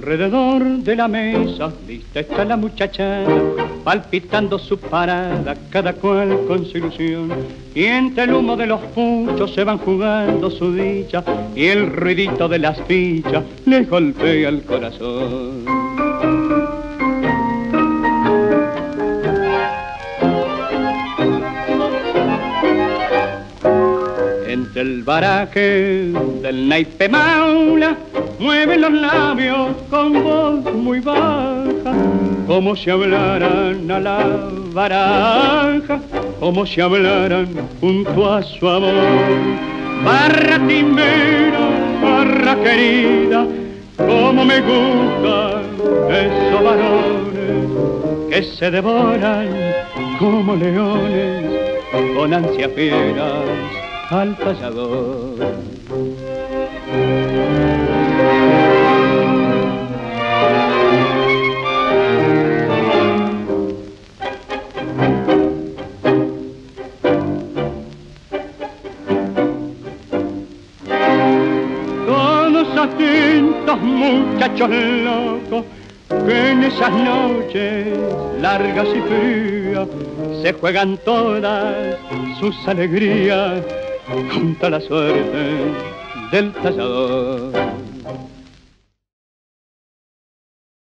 Alrededor de la mesa, lista está la muchacha, palpitando su parada, cada cual con su ilusión. Y entre el humo de los puchos se van jugando su dicha, y el ruidito de las fichas les golpea el corazón. Entre el baraje del naipe maula mueve los labios con voz muy baja, como si hablaran a la baraja, como si hablaran junto a su amor. Barra timera, barra querida, como me gustan esos varones que se devoran como leones con ansia fieras al atentos muchachos locos que en esas noches largas y frías se juegan todas sus alegrías contra la suerte del tallador.